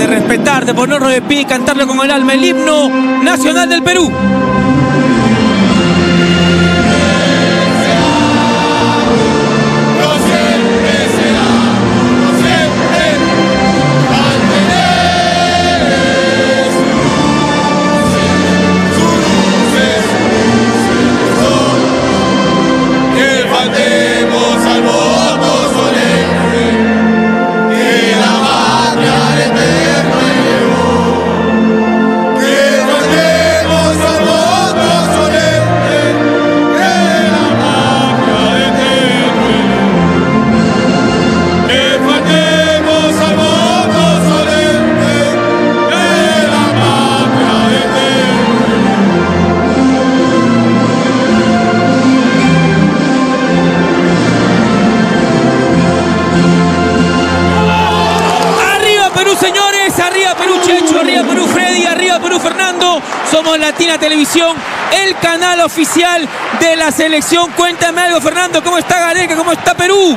de respetar, de ponerlo de pie y cantarle con el alma el himno nacional del Perú. Fernando. Somos Latina Televisión, el canal oficial de la selección. Cuéntame algo, Fernando. ¿Cómo está Gareca? ¿Cómo está Perú?